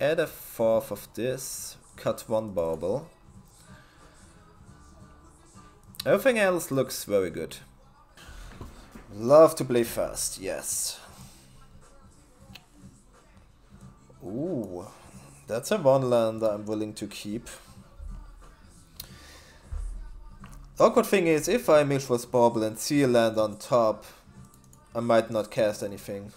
add a fourth of this, cut one bauble. Everything else looks very good. Love to play fast, yes. Ooh, that's a one land I'm willing to keep. Awkward thing is, if I Mishra's Bauble and see a land on top, I might not cast anything.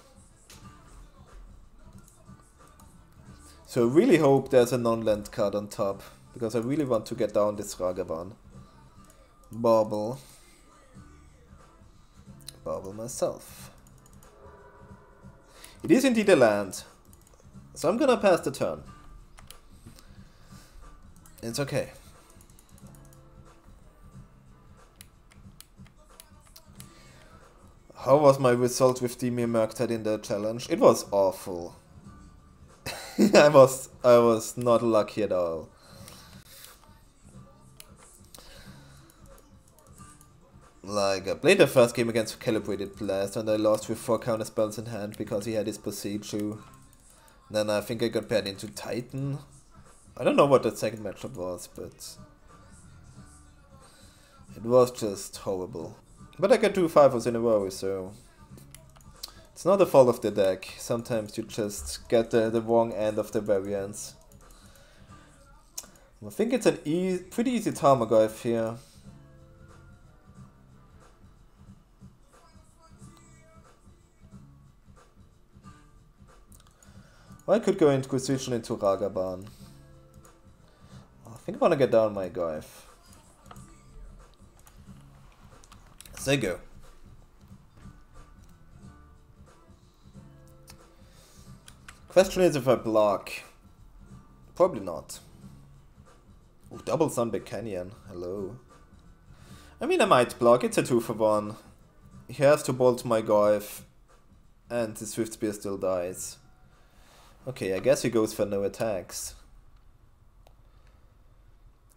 So I really hope there's a non-land card on top, because I really want to get down this Ragavan. Bauble. Bauble myself. It is indeed a land, so I'm gonna pass the turn. It's okay. How was my result with Dimir Murktide in the challenge? It was awful. I was I was not lucky at all. Like, I played the first game against Calibrated Blast and I lost with 4 counter spells in hand because he had his Boseiju. Then I think I got paired into Titan. I don't know what the second matchup was, but... It was just horrible. But I got two 5 in a row, so... It's not the fault of the deck. Sometimes you just get the, the wrong end of the variance. I think it's an e pretty easy Tarmogoyf here. I could go Inquisition into Ragavan. I think I want to get down my Goyf. There you go. Question is if I block. Probably not. Ooh, double Sunbaked Canyon. Hello. I mean, I might block. It's a 2 for 1. He has to bolt my Goyf. And the Swift Spear still dies. Okay, I guess he goes for no attacks.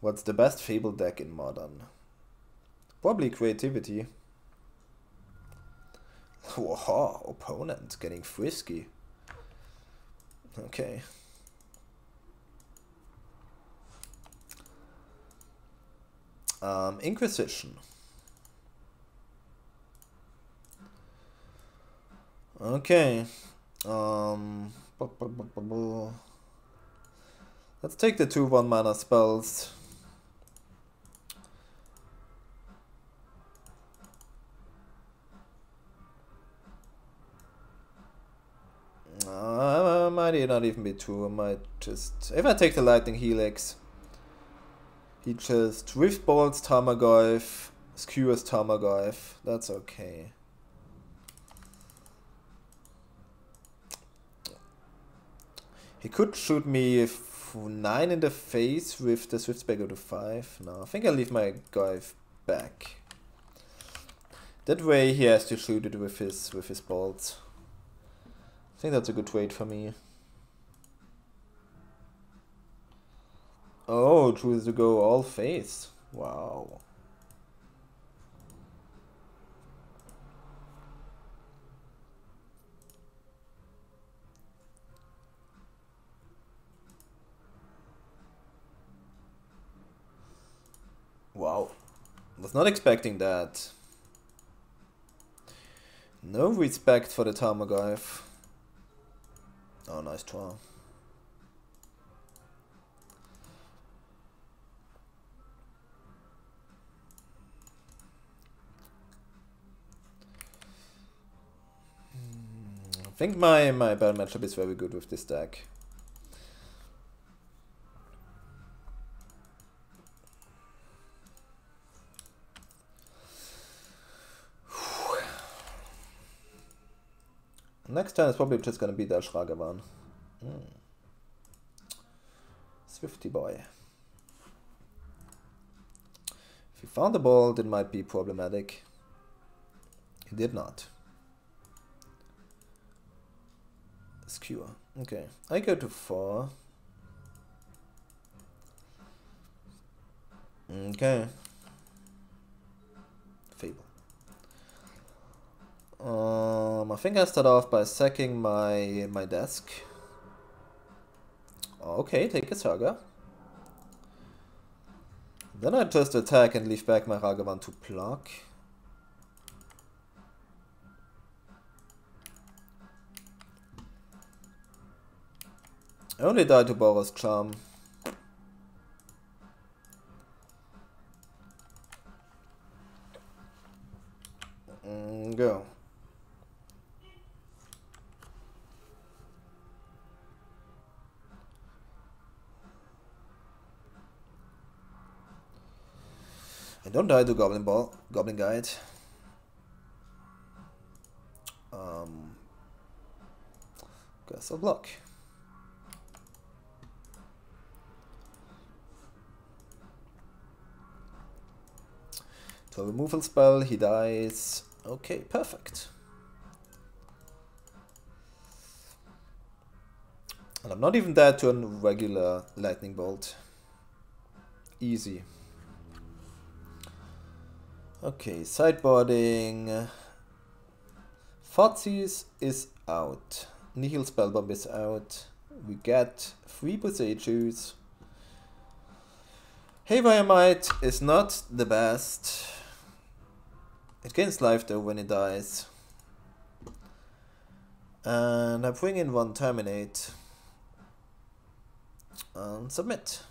What's the best Fable deck in Modern? Probably Creativity. Whoa, opponent getting frisky. Okay. Um, Inquisition. Okay. Um, let's take the two one mana spells. Uh, might not even be two. I might just... If I take the Lightning Helix, he just Rift Bolts Tarmogoyf, Skewers Tarmogoyf. That's okay. He could shoot me 9 in the face with the Swift Spear go to 5. No, I think I'll leave my Goyf back. That way he has to shoot it with his with his bolts. I think that's a good trade for me. Oh, choose to go all face. Wow. Wow. Was not expecting that. No respect for the Tarmogoyf. Oh, nice try. Hmm, I think my, my bad matchup is very good with this deck. Next turn is probably just gonna be the Ragavan. Hmm. Swifty boy. If he found the ball, it might be problematic. He did not. Skewer. Okay. I go to four. Okay. Um, I think I start off by sacking my my desk. Okay, take a Saga. Then I just attack and leave back my Ragavan to block. I only die to Boros Charm. Don't die to Goblin Ball, Goblin Guide. Um, guess I'll block. A removal spell, he dies. Okay, perfect. And I'm not even dead to a regular lightning bolt. Easy. Okay, sideboarding. Thoughtseize is out. Nihil Spellbomb is out. We get three Boseijus. Haywire is not the best. It gains life though when it dies. And I bring in one Terminate. And submit.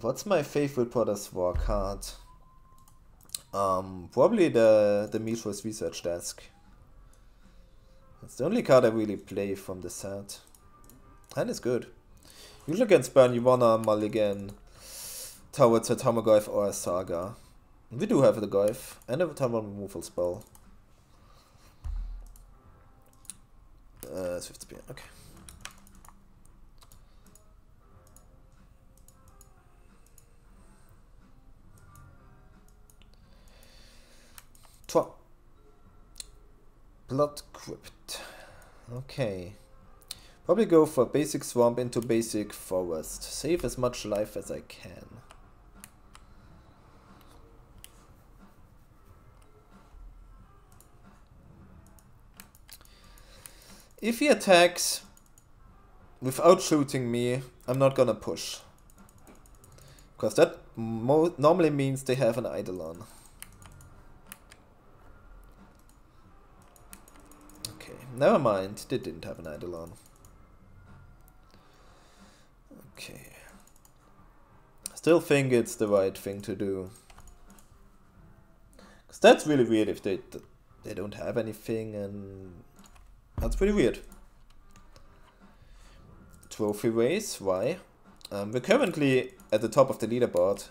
What's my favorite Brother's War card? Um, probably the, the Mishra's Research Desk. It's the only card I really play from the set. And it's good. Usually against Burn you wanna mulligan towards a Tarmogoyf or a Saga. We do have the Goyf and a Tarmon removal spell. Uh, Swift Spear, okay. Blood Crypt. Okay. Probably go for basic swamp into basic forest. Save as much life as I can. If he attacks without shooting me, I'm not gonna push. Because that normally means they have an Eidolon. Okay, never mind, they didn't have an Eidolon. Okay. Still think it's the right thing to do. Because that's really weird if they, they don't have anything and that's pretty weird. Trophy race, why? Um, we're currently at the top of the leaderboard.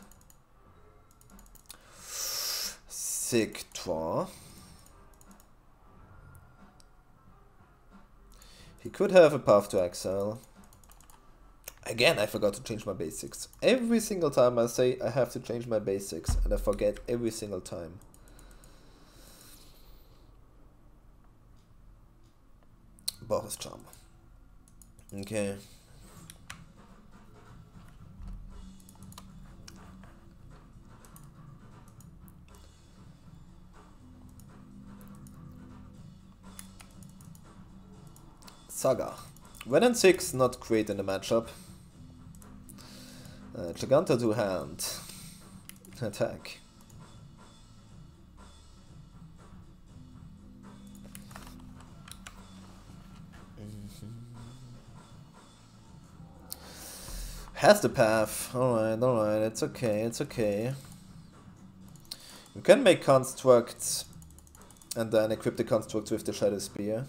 Sick draw. He could have a path to exile. Again, I forgot to change my basics. Every single time I say I have to change my basics, and I forget every single time. Boros Charm. Okay. Saga. Wrenn and Six not great in the matchup. Uh, Giganta to hand. Attack. Has the path. Alright, alright, it's okay, it's okay. You can make constructs and then equip the constructs with the Shadow Spear.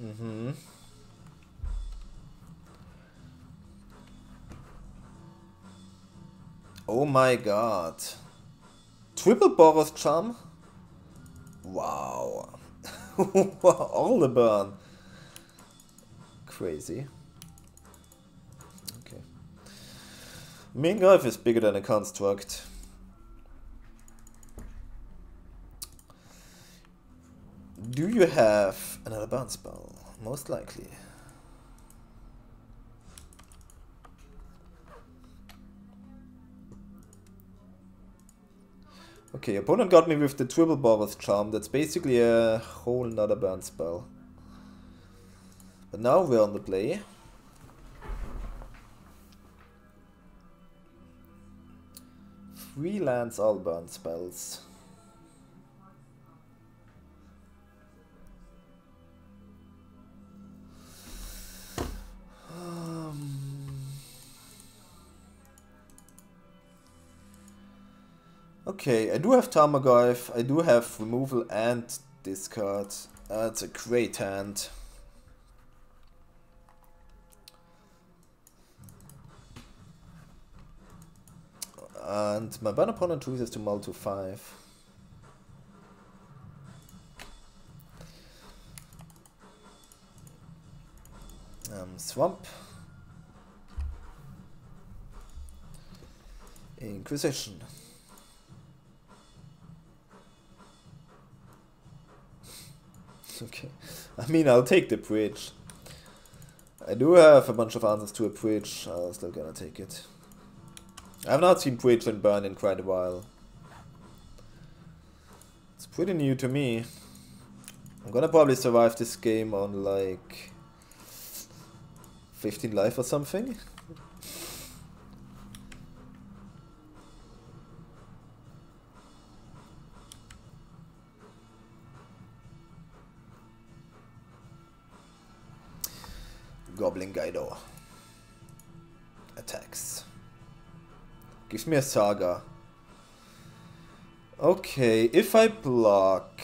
Mm-hmm. Oh my god. Triple Boros Charm? Wow. All the burn crazy. Okay. Main Greif is bigger than a construct. Do you have another bounce spell? Most likely. Okay, opponent got me with the triple Boros charm. That's basically a whole nother burn spell. But now we're on the play. Freelance all burn spells. Okay, I do have Tarmogoyf, I do have removal and discard. That's a great hand. And my burn opponent chooses to mull to 5. Um, swamp. Inquisition. okay. I mean, I'll take the bridge. I do have a bunch of answers to a bridge. I'm still gonna take it. I've not seen bridge and burn in quite a while. It's pretty new to me. I'm gonna probably survive this game on like 15 life or something. Gives me a Saga. Okay, if I block...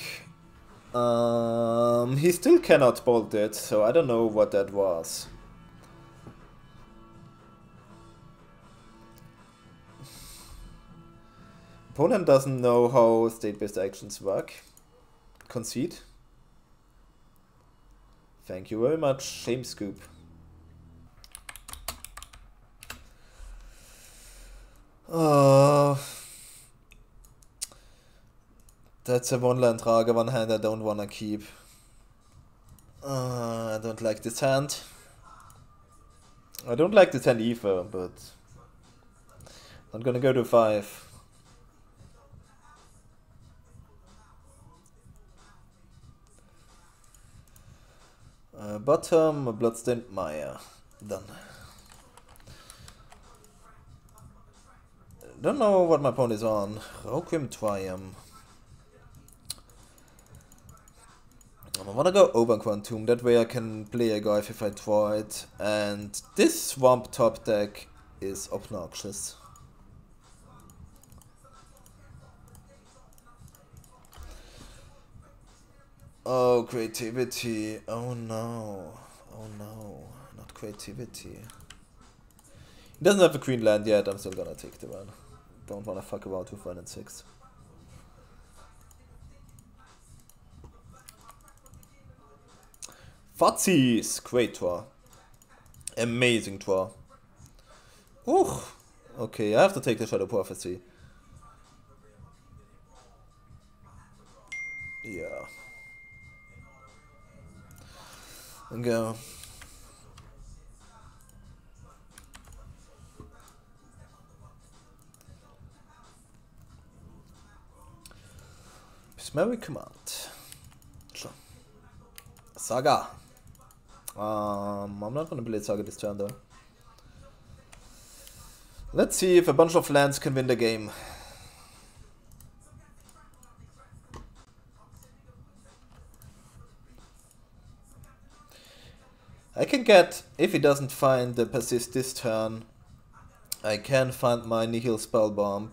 Um, he still cannot bolt it, so I don't know what that was. Opponent doesn't know how state-based actions work. Concede. Thank you very much, Shame Scoop. Oh. That's a one land Raga, one hand I don't wanna keep. Uh, I don't like this hand. I don't like this hand either, but I'm gonna go to five. Uh, bottom, Bloodstained Mire. Done. Don't know what my opponent is on. Requiem Triumph. I wanna go over Quantum, that way I can play a guy if I draw it. And this Swamp top deck is obnoxious. Oh, creativity. Oh no. Oh no. Not creativity. He doesn't have a green land yet, I'm still gonna take the one. Don't wanna fuck about with Wrenn and Six. Fuzzies! Great tour. Amazing tour. Ooh. Okay, I have to take the Shadow Prophecy. Yeah. And go. Primary command. Sure. Saga. Um, I'm not gonna play Saga this turn though. Let's see if a bunch of lands can win the game. I can get, if he doesn't find the persist this turn, I can find my Nihil Spellbomb.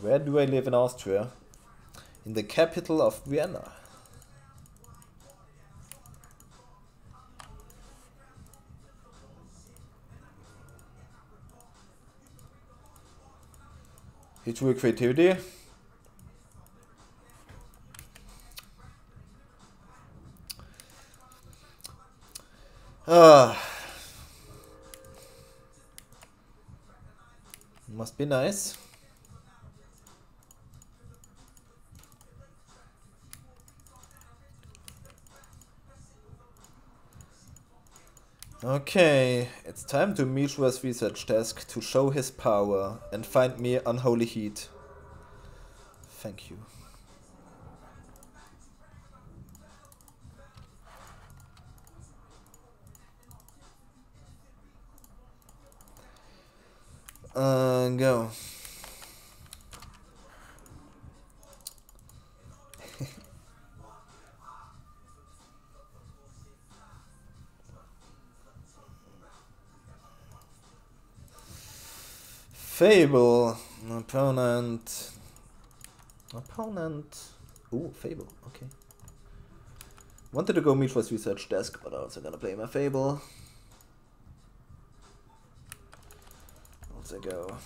Where do I live in Austria? In the capital of Vienna. Hit with creativity. Ah. Must be nice. Okay, it's time to meet Mishra's research desk to show his power and find me unholy heat. Thank you. Uh, go. Fable. Opponent. Opponent. Ooh, Fable. Okay. Wanted to go Mishra's research desk, but I'm also gonna play my Fable. Let's go.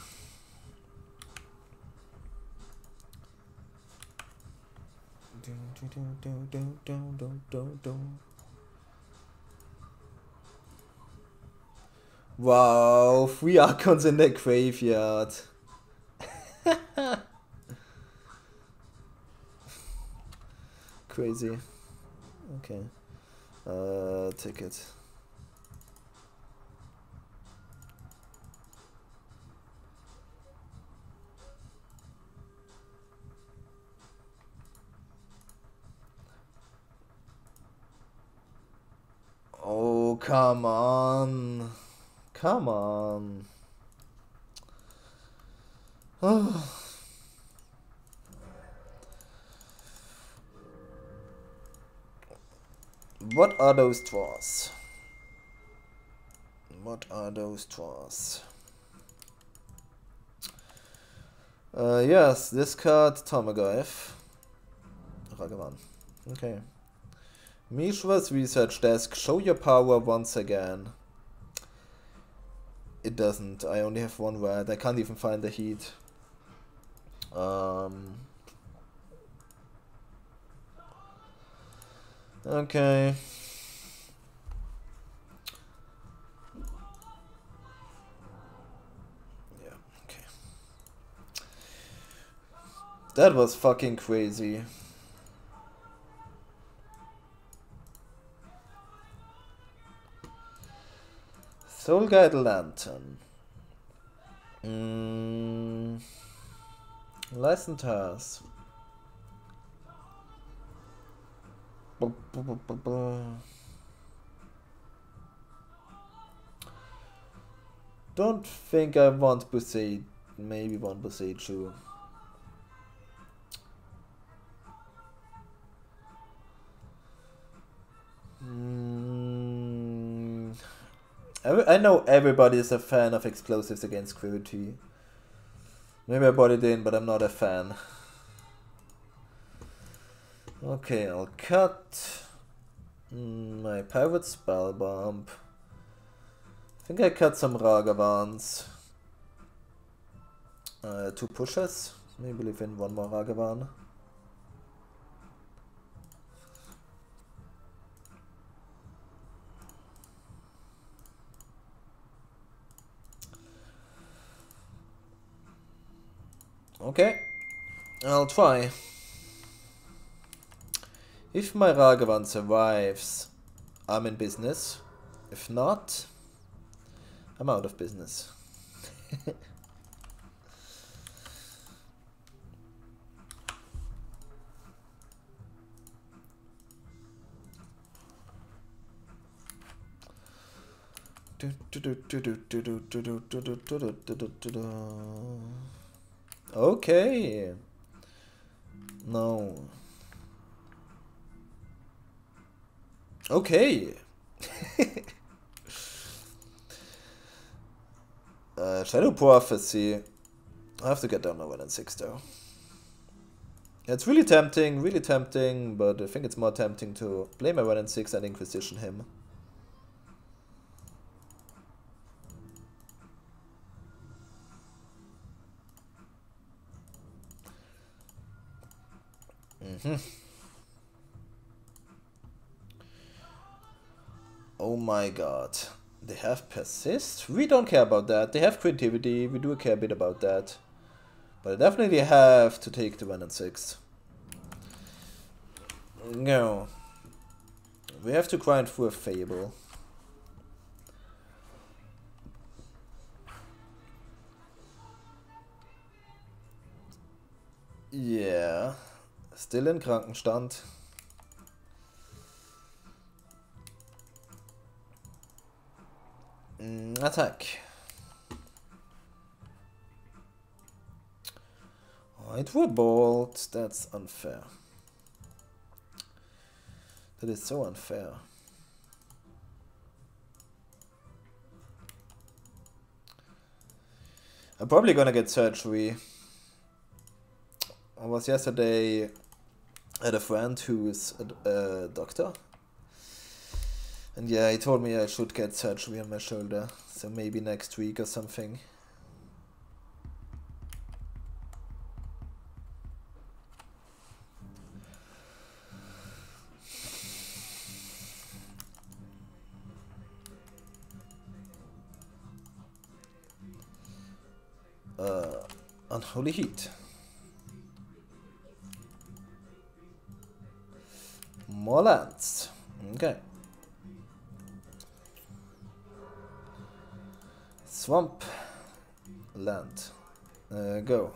Wow, three Archons in the graveyard. Crazy. Okay. Uh, ticket. Oh, come on. Come on. what are those draws? What are those draws? Uh, yes, this card, Tarmogoyf. Ragavan. Okay. Mishra's research desk, show your power once again. It doesn't. I only have one red. I can't even find the heat. Um. Okay. Yeah, okay. That was fucking crazy. Soul Guide Lantern. Mm. Licensed House. Don't think I want Busaid. Maybe want Busaid too. I know everybody is a fan of explosives against gravity. Maybe I bought it in, but I'm not a fan. Okay, I'll cut my pirate spell bomb. I think I cut some Ragavans. Uh, two pushes. Maybe leave in one more Ragavan. Okay, I'll try. If my Ragavan survives, I'm in business. If not, I'm out of business. Okay. No. Okay. uh, Shadow Prophecy. I have to get down my Wrenn and Six though. It's really tempting, really tempting, but I think it's more tempting to play my Wrenn and Six and Inquisition him. Oh my god. They have persist? We don't care about that. They have creativity. We do care a bit about that. But I definitely have to take the Wrenn and Six. No. We have to grind through a Fable. Still in Krankenstand. Mm, attack. Oh, it will bolt. That's unfair. That is so unfair. I'm probably gonna get surgery. I was yesterday at a friend who is a, a doctor. And yeah, he told me I should get surgery on my shoulder. So maybe next week or something. Uh, unholy heat. More lands. Okay. Swamp. Land. Uh, go.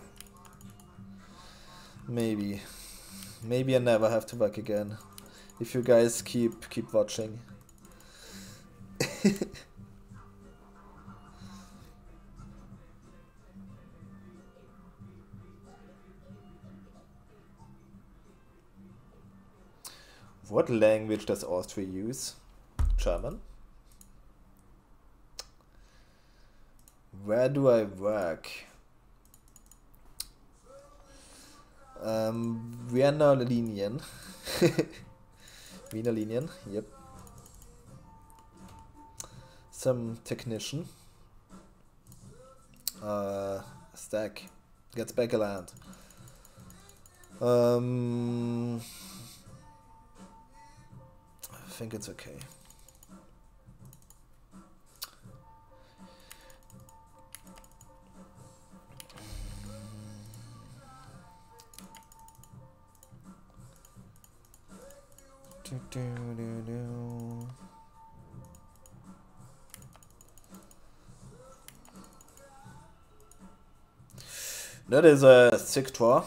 Maybe. Maybe I never have to work again. If you guys keep keep watching. What language does Austria use? German? Where do I work? Um, Wiener Linien. Wiener Linien, yep. Some technician. Uh, stack. Gets back a land. Um, think it's okay. Do, do, do. That is a sick draw.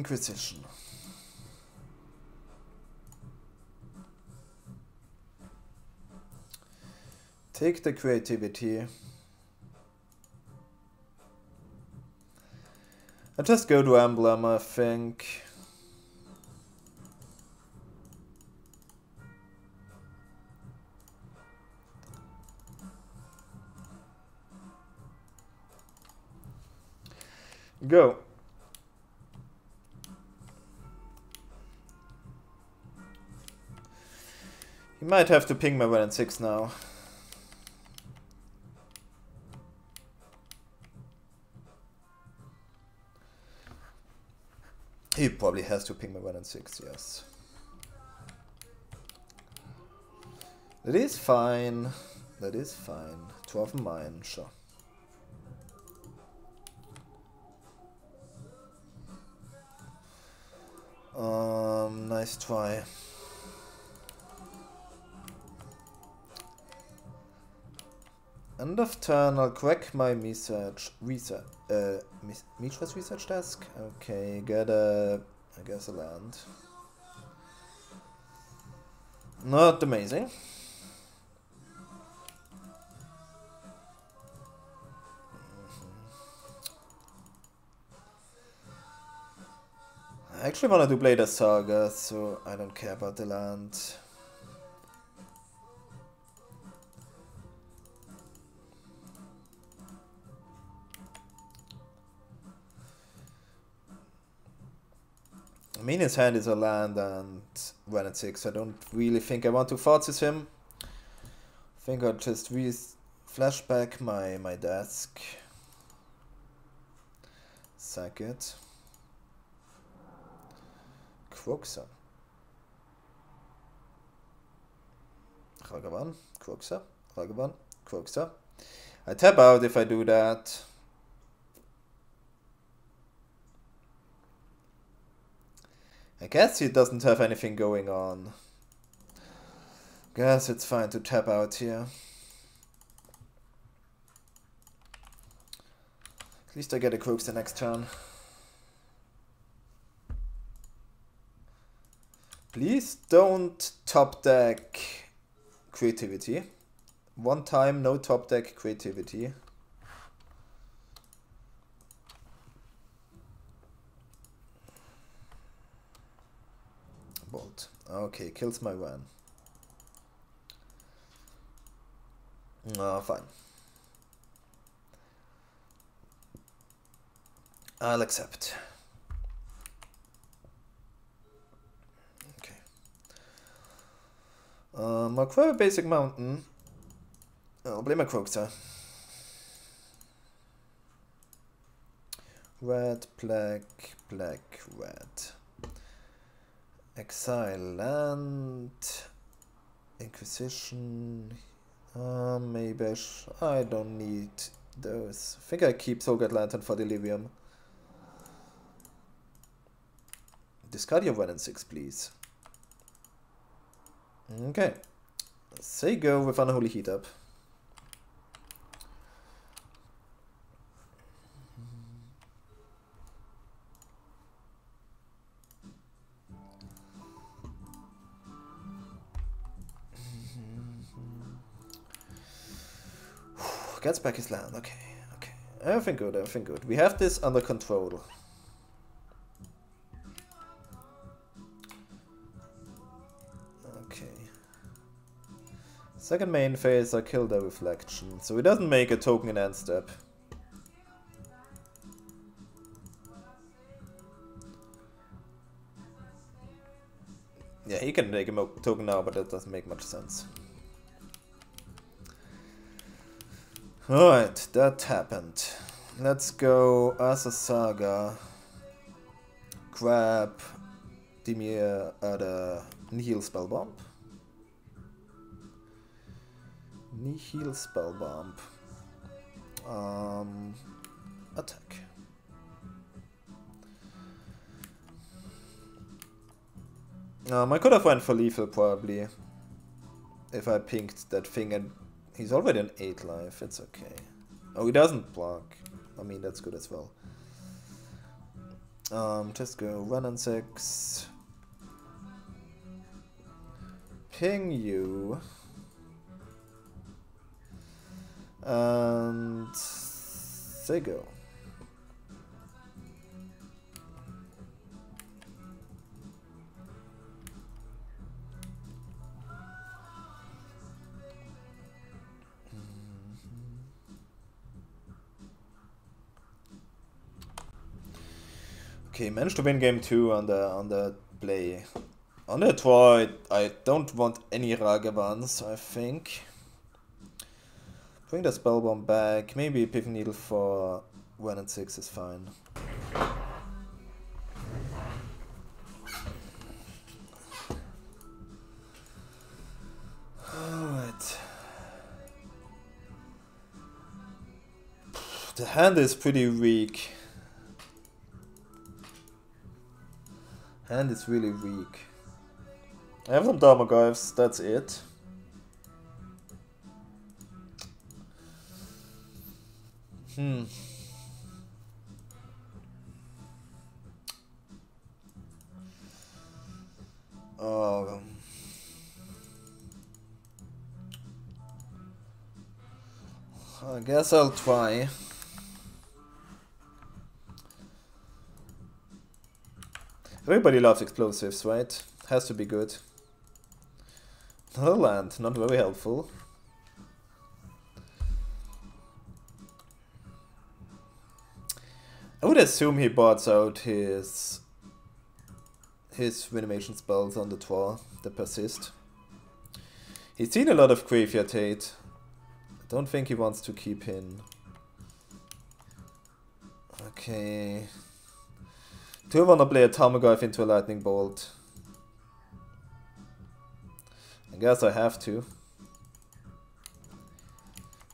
Inquisition. Take the creativity. I just go to emblem, I think. Go. Might have to ping my Wrenn and Six now. He probably has to ping my Wrenn and Six, yes. That is fine. That is fine. 12 mine, sure. Um, nice try. End of turn, I'll crack my research, research, uh, Mishra's research desk. Okay, get a, I guess a land. Not amazing. I actually want to do Blade Saga, so I don't care about the land. His hand is a land and run at 6. I don't really think I want to force him. I think I'll just re flashback my, my desk. Sack it. Kroxa. Ragavan, Kroxa, Ragavan. I tap out if I do that. I guess he doesn't have anything going on. Guess it's fine to tap out here. At least I get a crooks the next turn. Please don't top deck creativity. One time, no top deck creativity. Bolt. Okay, kills my van. Oh, fine. I'll accept. Okay. Um, acquire basic mountain. I'll play my Kroxa. Red, black, black, red. Exile land. Inquisition. Uh, maybe I don't need those. I think I keep Soulguide Lantern for Delirium. Discard your Wrenn and Six, please. Okay. Say go with Unholy Heat Up. Gets back his land. Okay, okay. Everything good, everything good. We have this under control. Okay. Second main phase, I kill the reflection. So he doesn't make a token in end step. Yeah, he can make a token now, but that doesn't make much sense. Alright, that happened. Let's go Asa Saga. Grab Dimir at a Nihil Spellbomb. Nihil Spellbomb. Um, attack. Um, I could have went for lethal probably. If I pinked that thing and He's already an 8 life, it's okay. Oh, he doesn't block. I mean, that's good as well. Um, just go run on 6. Ping you. And... Say go. Okay, managed to win game two on the on the play. On the draw, I don't want any Ragavans, I think. Bring the Spellbomb back. Maybe Epiphany Needle for Wrenn and Six is fine. Alright. The hand is pretty weak. Hand it's really weak. I have some Tarmogoyfs, that's it. Hmm. Oh. I guess I'll try. Everybody loves explosives, right? Has to be good. Another land, not very helpful. I would assume he bought out his his reanimation spells on the draw that persist. He's seen a lot of graveyard hate. I don't think he wants to keep him. Okay. Do I wanna play a Tarmogoyf into a lightning bolt? I guess I have to.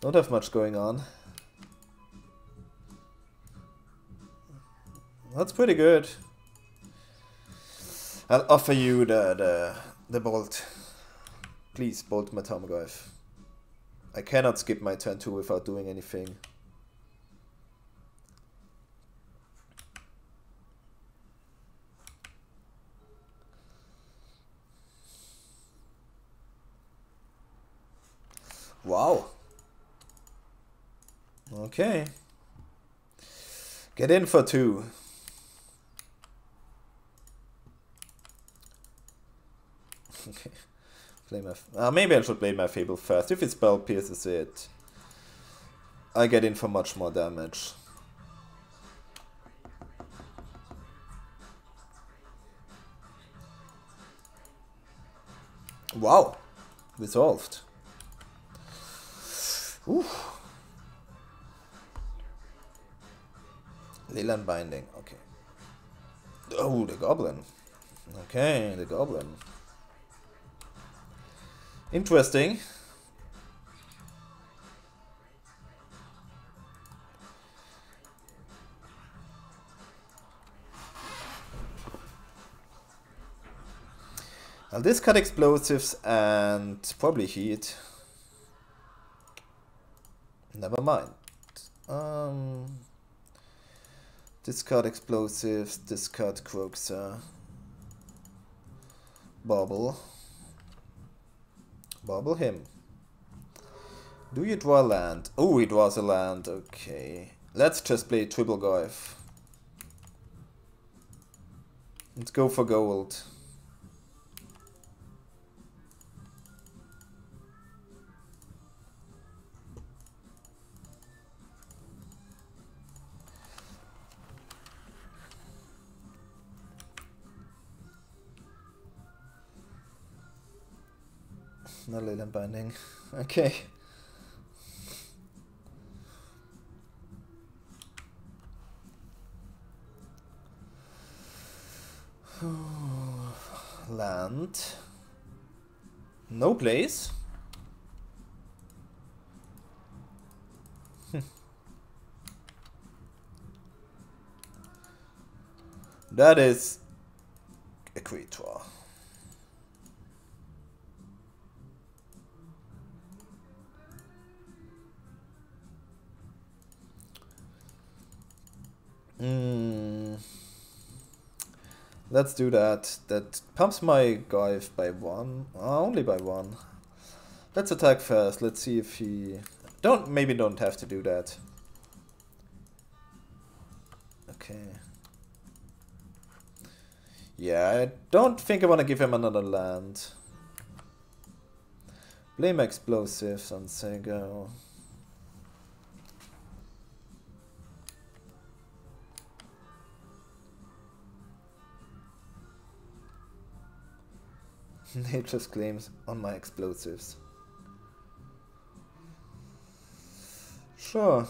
Don't have much going on. That's pretty good. I'll offer you the the, the bolt. Please bolt my Tarmogoyf. I cannot skip my turn 2 without doing anything. Wow. Okay. Get in for two. okay. Play my uh, maybe I should play my Fable first. If it spell pierces it, I get in for much more damage. Wow. Resolved. Leyline Binding, okay. Oh, the Goblin. Okay, the Goblin. Interesting. I'll discard explosives and probably heat. Never mind. Um, discard explosives, discard Kroxa. Bauble. Bauble him. Do you draw land? Oh, he draws a land. Okay. Let's just play triple Goyf. Let's go for gold. Not Leyline Binding. Okay. Land. No place. that is a creature. Mm. Let's do that. That pumps my guy by one. Uh, only by one. Let's attack first. Let's see if he... Don't maybe don't have to do that. Okay. Yeah, I don't think I want to give him another land. Blame explosives on Sego. Nature's claims on my explosives. Sure.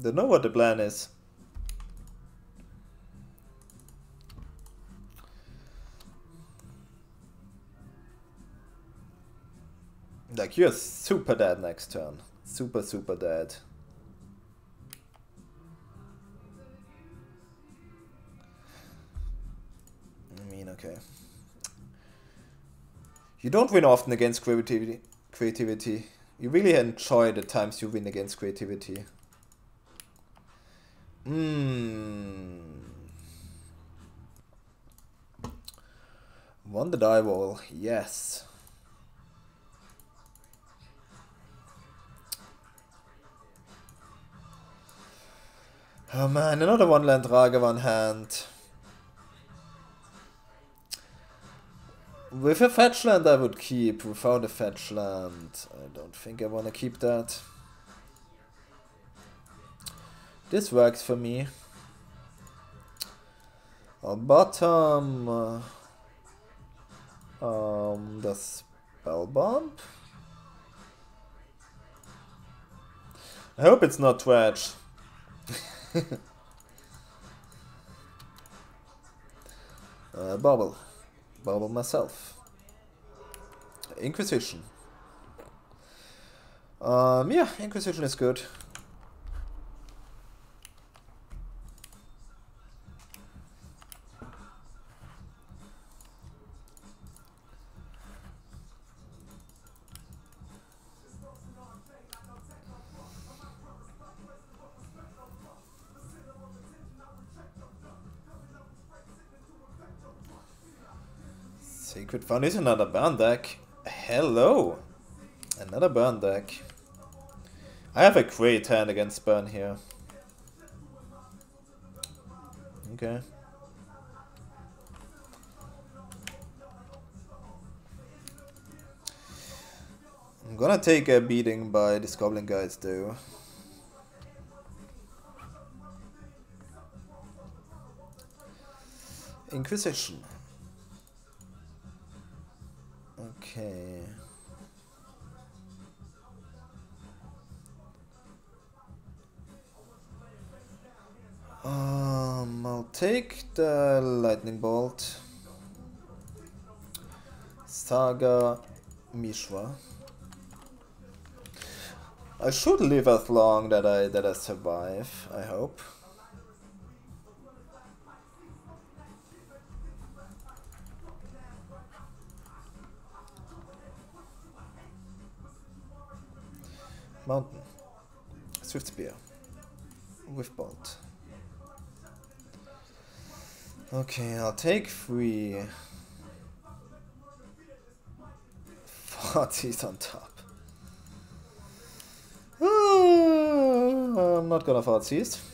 Don't know what the plan is. Like, you're super dead next turn super, super dead. I mean, okay. You don't win often against creativity. Creativity. You really enjoy the times you win against creativity. Hmm. Won the die wall. Yes. Oh man, another one land Ragavan hand. With a fetch land I would keep, without a fetch land I don't think I want to keep that. This works for me. On bottom, uh, um, the spell bomb. I hope it's not Twitch. uh, Bauble. Bauble myself. Inquisition. Um, yeah, Inquisition is good. Secret Fund is another burn deck. Hello! Another burn deck. I have a great hand against burn here. Okay. I'm gonna take a beating by these goblin guys though. Inquisition. Okay. Um, I'll take the lightning bolt. Saga Mishra. I should live as long that I that I survive, I hope. Mountain. Swiftspear. With Bolt. Okay, I'll take three. Farties on top. I'm not gonna Farties.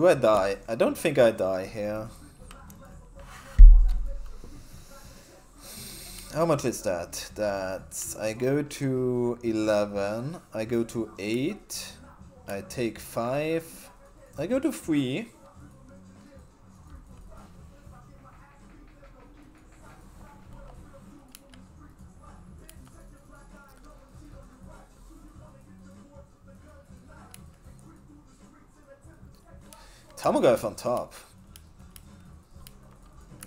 Do I die? I don't think I die here. How much is that? That I go to 11, I go to 8, I take 5, I go to 3. Tarmogoyf on top.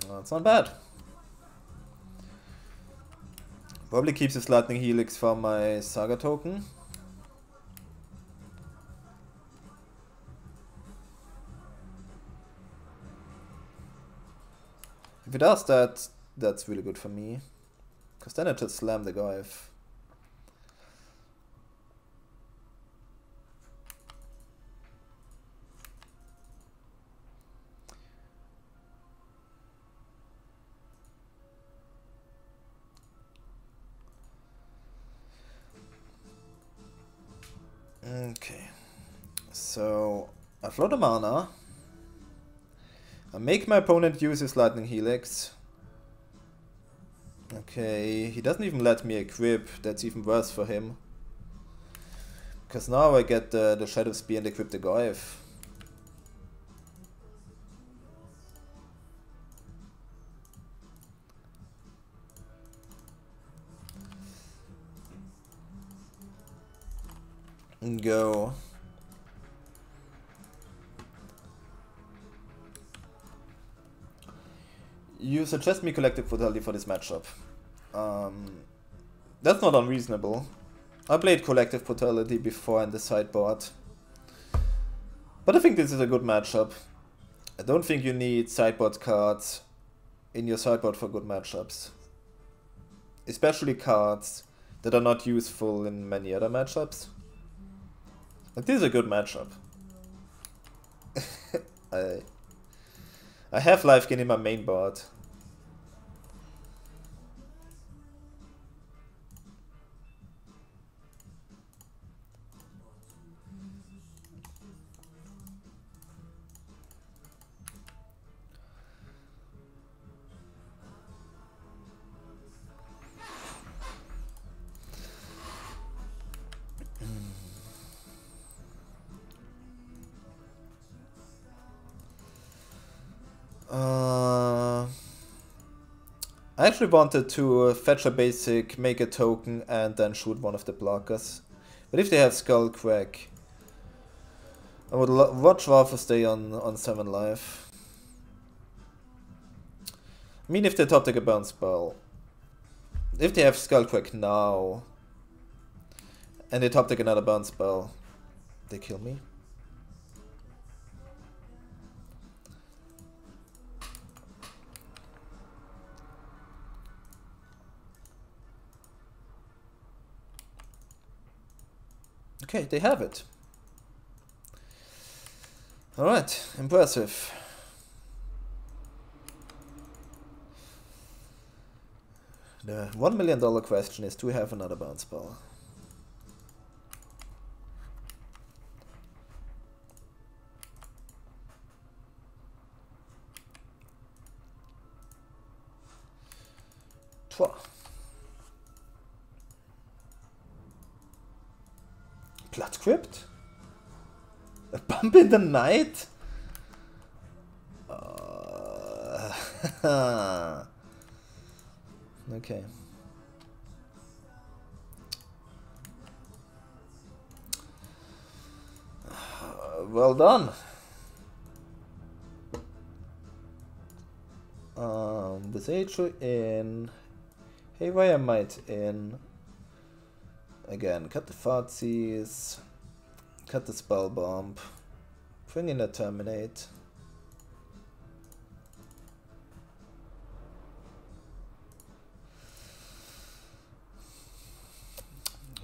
That's not bad. Probably keeps his lightning helix for my saga token. If it does that, that's really good for me. Because then I just slam the guy. If float a mana. I make my opponent use his Lightning Helix. Okay, he doesn't even let me equip. That's even worse for him. Because now I get the, the Shadowspear and equip the Goyf. go. You suggest me Collective Brutality for this matchup. Um, that's not unreasonable. I played Collective Brutality before in the sideboard. But I think this is a good matchup. I don't think you need sideboard cards in your sideboard for good matchups. Especially cards that are not useful in many other matchups. Like, this is a good matchup. I I have life gain in my main board. I actually wanted to uh, fetch a basic, make a token, and then shoot one of the blockers. But if they have Skullcrack, I would much rather stay on, on 7 life. I mean, if they top take a burn spell. If they have Skullcrack now, and they top take another burn spell, they kill me. Okay, they have it. Alright, impressive. The one million dollar question is do we have another bounce spell? Twa. Blood Crypt? A bump in the night? Uh, okay. well done. Um, in. Hey, why am I in? Again, cut the Thoughtseize, cut the Spell Bomb, bring in a Terminate.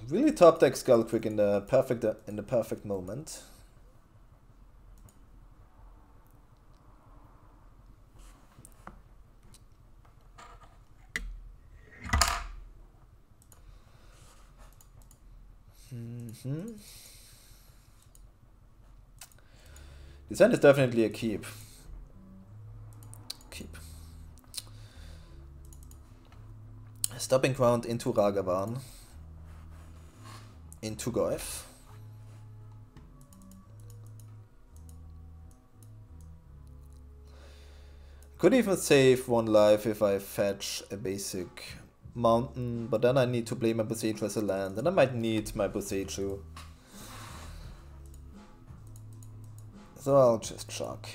Really top deck Skullcrack in the perfect in the perfect moment. Mm-hmm. Design is definitely a keep. Keep. Stomping Ground into Ragavan. Into Goyf. Could even save one life if I fetch a basic mountain, but then I need to play my Boseiju as a land, and I might need my Boseiju. So I'll just chuck.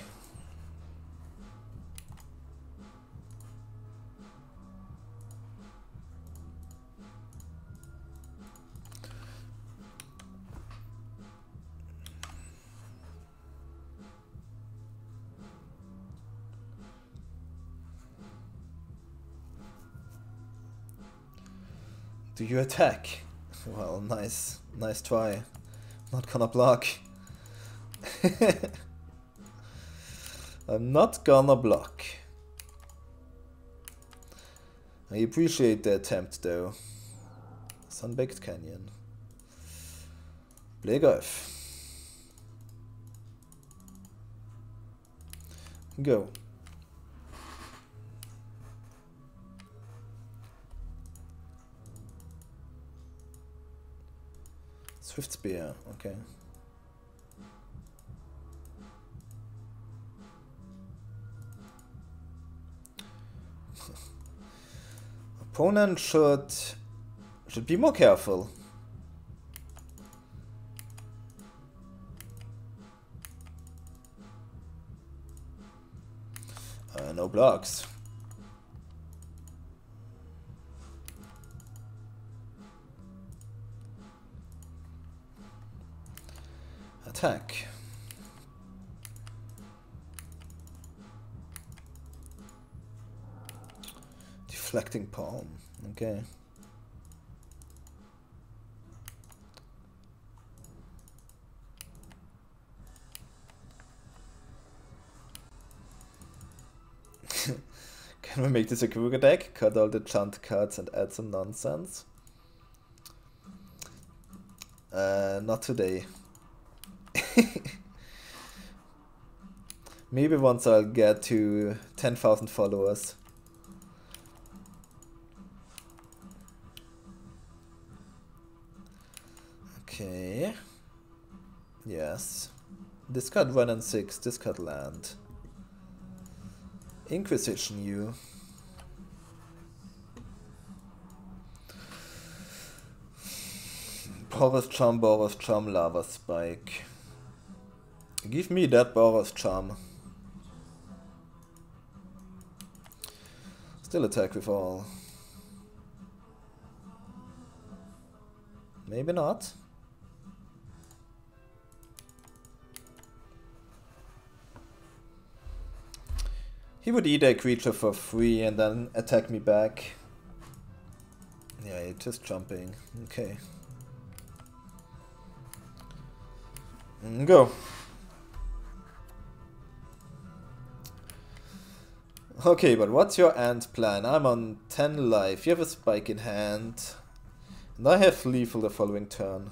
Do you attack? Well, nice. Nice try. Not gonna block. I'm not gonna block. I appreciate the attempt though. Sunbaked Canyon. Play Goyf. Go. Swiftspear, okay. Opponent should should be more careful. Uh, no blocks. attack. Deflecting palm, okay. Can we make this a Kruger deck? Cut all the chant cards and add some nonsense? Uh, not today. Maybe once I'll get to 10,000 followers. Discard 1 and 6, discard land. Inquisition you. Boros Charm, Boros Charm, Lava Spike. Give me that Boros Charm. Still attack with all. Maybe not. He would eat a creature for free and then attack me back. Yeah, just jumping. Okay. And go. Okay, but what's your end plan? I'm on 10 life. You have a spike in hand. And I have lethal the following turn.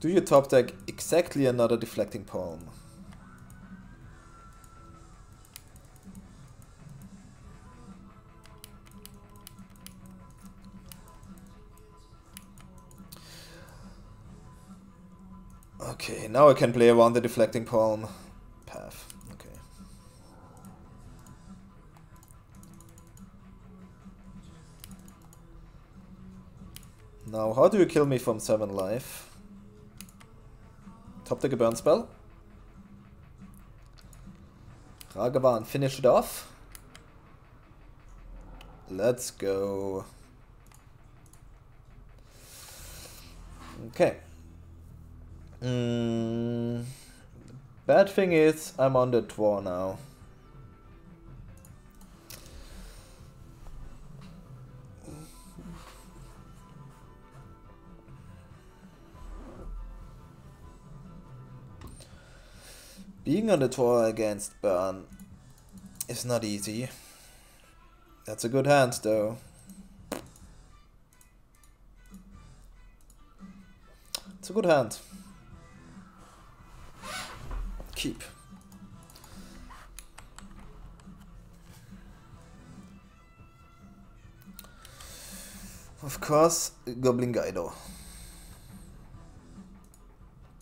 Do you top deck exactly another deflecting palm? Okay, now I can play around the deflecting palm path. Okay. Now, how do you kill me from 7 life? Top deck a burn spell. Ragavan, finish it off. Let's go. Okay. Mm, bad thing is, I'm on the draw now. Being on the tour against Burn is not easy. That's a good hand though. It's a good hand. Keep. Of course, Goblin Guide.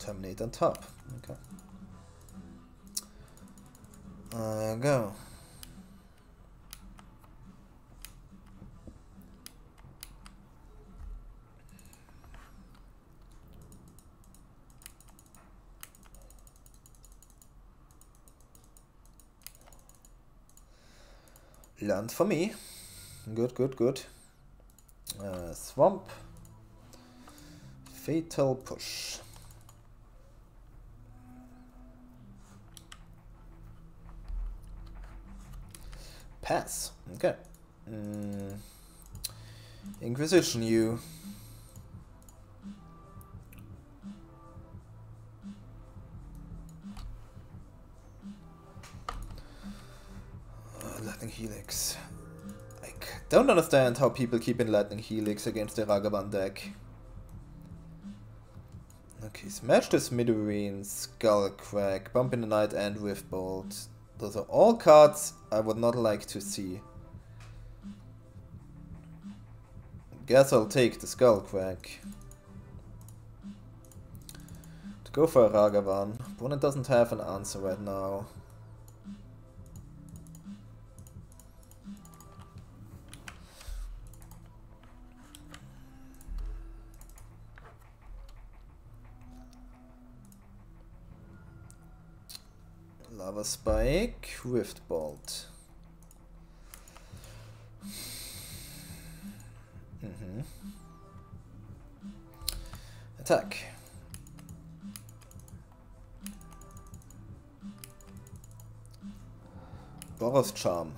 Terminate on top. Okay. Uh, go. Land for me. Good, good, good. Uh, swamp. Fatal push. Pass. Okay. Mm. Inquisition you. Uh, Lightning Helix. I don't understand how people keep in Lightning Helix against the Ragavan deck. Okay, Smash the Smithereens, Skull Crack, Bump in the Night, and Riftbolt. Those are all cards I would not like to see. Guess I'll take the Skull Crack. To go for a Ragavan. Opponent doesn't have an answer right now. Lava Spike, Rift Bolt. Mm -hmm. Attack. Boros Charm.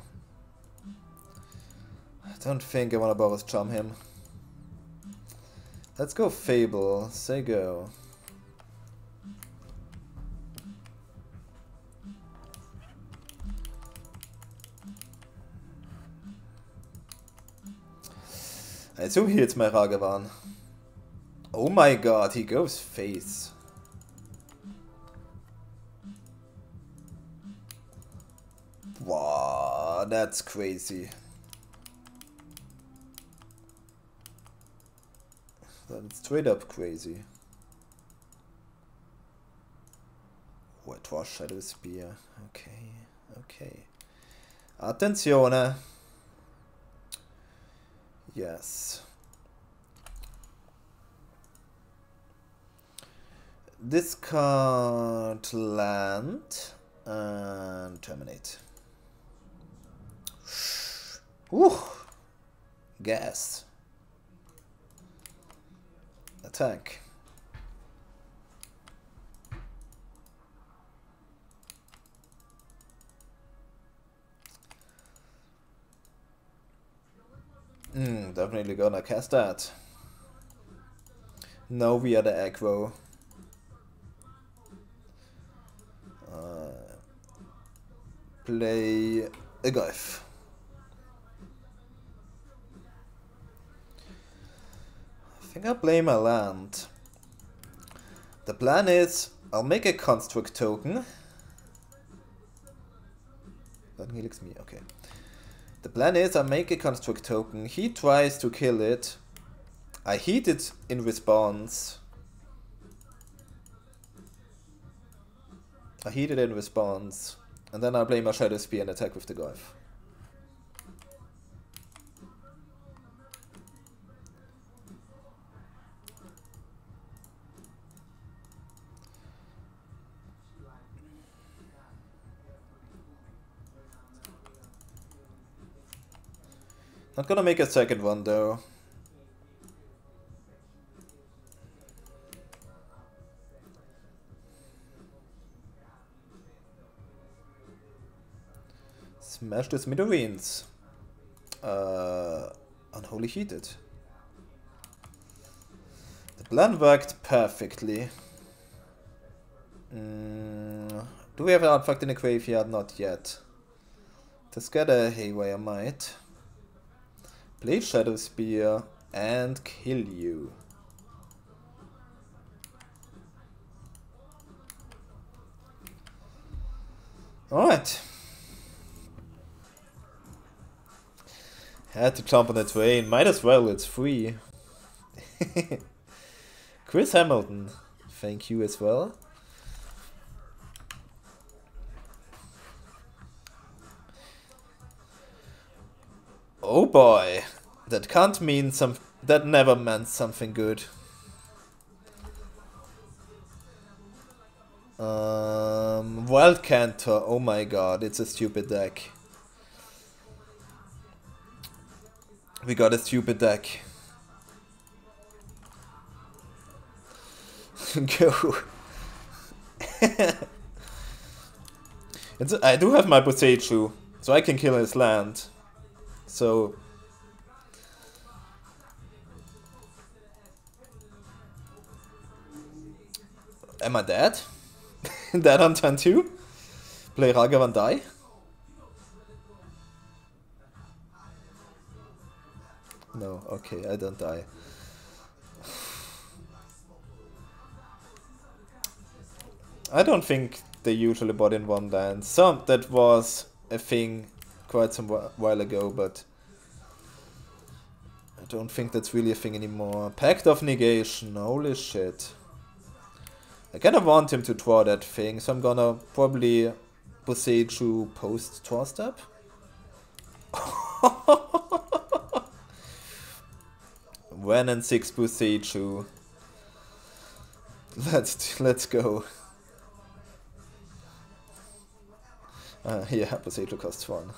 I don't think I want to Boros Charm him. Let's go Fable. Say go. I assume he hits my Ragavan. Oh my god, he goes face. Wow, that's crazy. That's straight up crazy. Whitewash Shadowspear. Okay, okay. Attenzione! Yes. Discard land and terminate. Ooh. Gas. Attack. Hmm, definitely gonna cast that. No we are the aggro. Uh, play a Goyf. I think I'll play my land. The plan is, I'll make a construct token. That helix me, okay. The plan is I make a construct token, he tries to kill it, I heat it in response. I heat it in response, and then I play my Shadowspear and attack with the Goyf. Not gonna make a second one though. Smash the smithereens. Uh, unholy heated. The plan worked perfectly. Mm, do we have an artifact in the graveyard? Not yet. To scatter Haywire Mite play Shadowspear, and kill you. Alright. Had to jump on the train. Might as well, it's free. Chris Hamilton, thank you as well. Oh boy. That can't mean some... That never meant something good. Um, Wild Cantor, oh my god, it's a stupid deck. We got a stupid deck. Go. I do have my Boseiju, so I can kill his land. So Am I dead? dead on turn 2? Play Ragavan die? No, okay, I don't die. I don't think they usually bought in one dance. Some that was a thing quite some while ago, but don't think that's really a thing anymore. Pact of Negation, holy shit. I kind of want him to draw that thing, so I'm gonna probably Boseiju post draw step. Wrenn and Six Boseiju. Let's let's go. Uh, yeah, Boseiju costs one.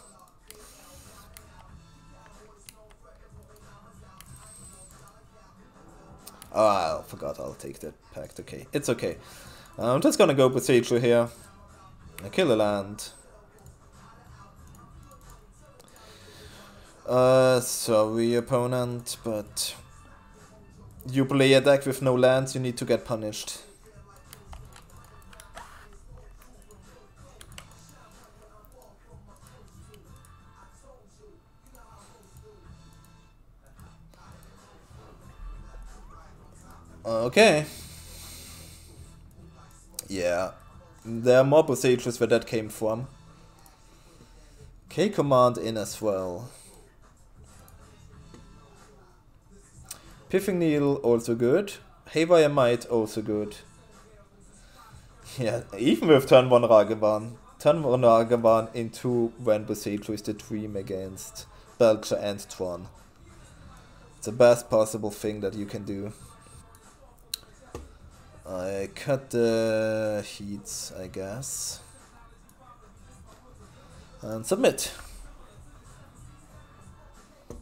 Oh, I forgot I'll take that pact. Okay, it's okay. I'm just gonna go Boseiju here. I kill a land. Uh, sorry opponent, but you play a deck with no lands, you need to get punished. Okay. Yeah. There are more procedures where that came from. K command in as well. Pithing Needle also good. Haywire Mite also good. Yeah, even with turn 1 Ragavan. Turn 1 Ragavan into when Boseiju is the dream against Belcher and Tron. It's the best possible thing that you can do. I cut the heats, I guess. And submit.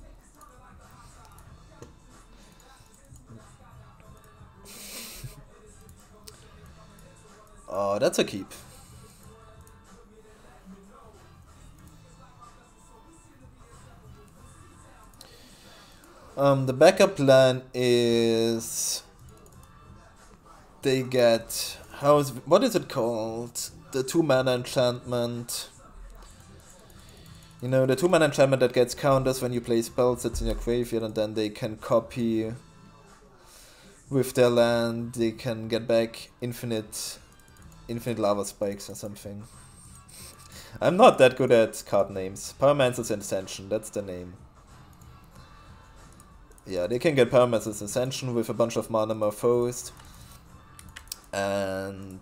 oh, that's a keep. Um, the backup plan is they get how is what is it called? The two mana enchantment. You know, the two mana enchantment that gets counters when you play spells that's in your graveyard and then they can copy with their land, they can get back infinite infinite lava spikes or something. I'm not that good at card names. Pyromancer's Ascension, that's the name. Yeah, they can get Pyromancer's Ascension with a bunch of mana morphosed. And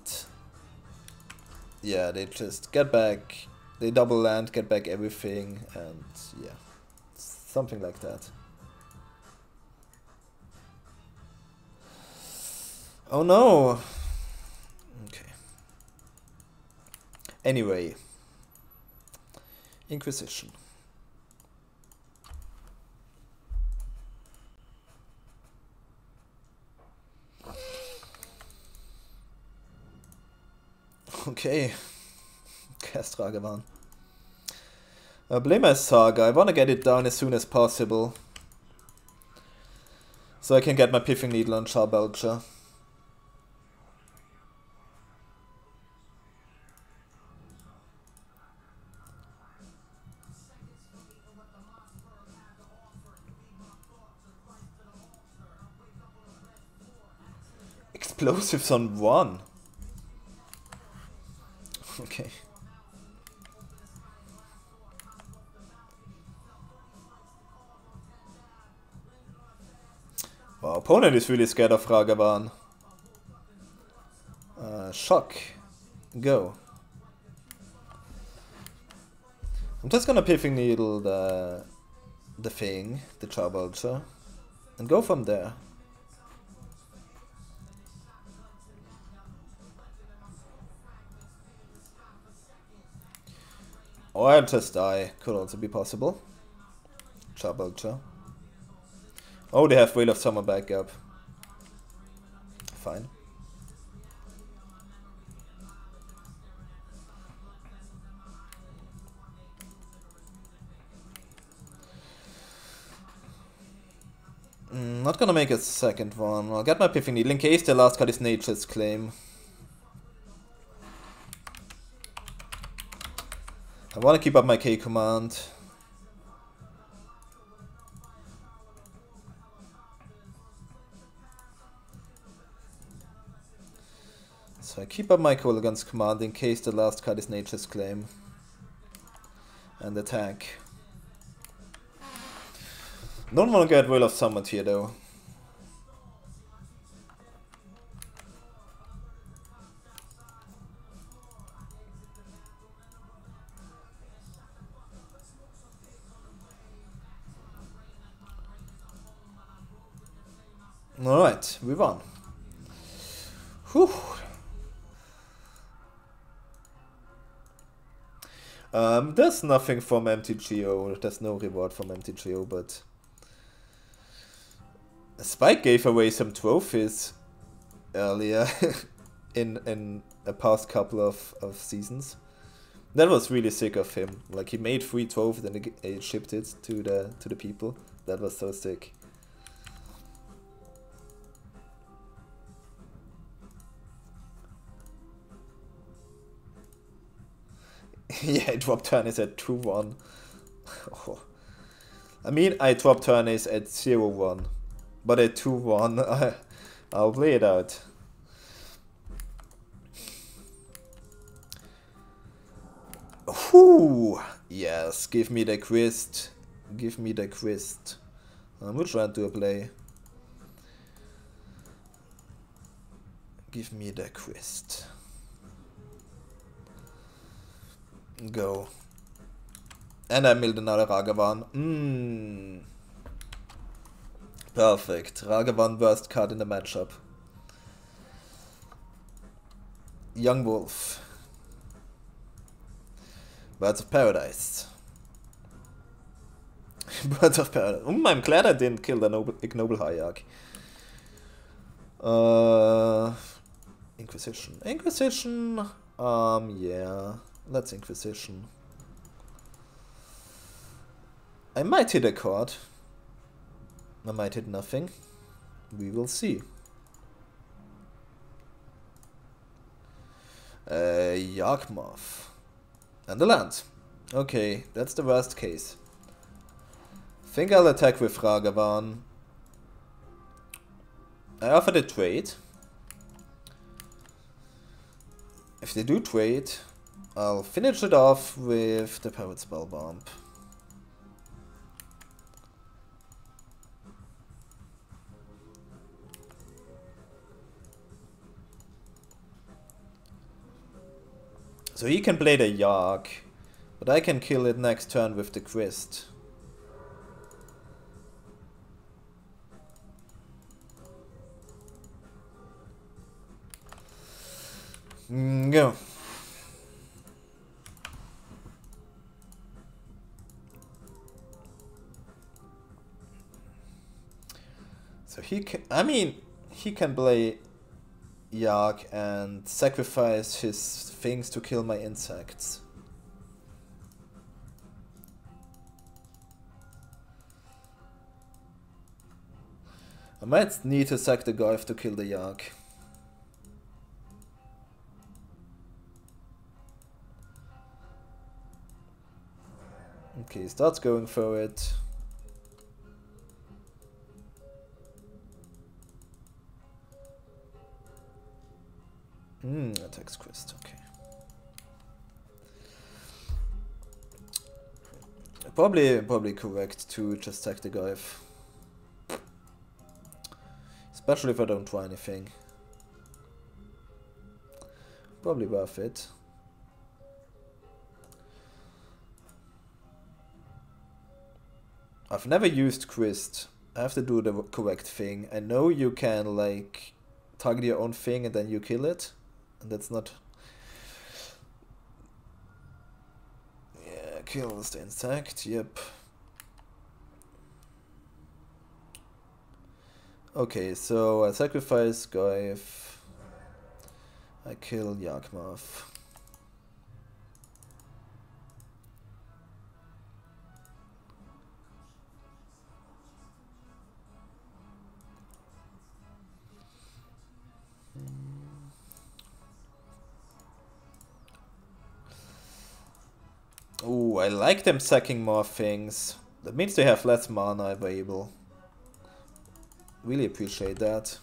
yeah, they just get back, they double land, get back everything, and yeah, something like that. Oh no! Okay. Anyway. Inquisition. Okay. Castrage waren. Uh, Blameless Saga. I wanna get it down as soon as possible. So I can get my Pithing Needle on Charbelcher. Explosives on one. Okay. Wow, opponent is really scared of Ragavan. Uh, shock. Go. I'm just gonna Pithing Needle the the thing, the Charbelcher, and go from there. Or I'll just die. Could also be possible. Charbelcher. Oh, they have Veil of Summer backup. Fine. Mm, not gonna make a second one. I'll get my Pithing Needle in case the last card is Nature's Claim. I want to keep up my K command. So I keep up my Kolaghan's command in case the last card is Nature's Claim. And attack. Don't want to get Veil of Summer here though. Alright, move on. Whew. Um, there's nothing from MTGO, there's no reward from MTGO, but... Spike gave away some trophies earlier in in a past couple of, of seasons. That was really sick of him. Like he made three trophies and he shipped it to the to the people. That was so sick. yeah, drop turn is at 2-1. oh. I mean, I drop turn is at 0-1. But at 2-1, I'll play it out. Whoo! Yes, give me the quest. Give me the quest. I'm trying to play. Give me the quest. Go. And I milled another Ragavan. Mmm. Perfect. Ragavan worst card in the matchup. Young Wolf. Birds of Paradise. Birds of Paradise. Mm, I'm glad I didn't kill the noble, ignoble Hayek. Uh, Inquisition. Inquisition. Um, yeah. Let's Inquisition. I might hit a card. I might hit nothing. We will see. Uh, Yawgmoth. And the land. Okay, that's the worst case. Think I'll attack with Ragavan. I offered a trade. If they do trade, I'll finish it off with the Pyrite Spellbomb. So he can play the Yawg, but I can kill it next turn with the Grist. Mm, go. He can, I mean, he can play Yawg and sacrifice his things to kill my insects. I might need to sack the Goyf to kill the Yawg. Okay, starts going for it. Probably, probably correct to just take the guy. Especially if I don't try anything. Probably worth it. I've never used Grist. I have to do the correct thing. I know you can like target your own thing and then you kill it and that's not yeah kills the insect yep. Okay so I sacrifice Goyf I kill Yawgmoth Oh, I like them sacking more things. That means they have less mana available. Really appreciate that.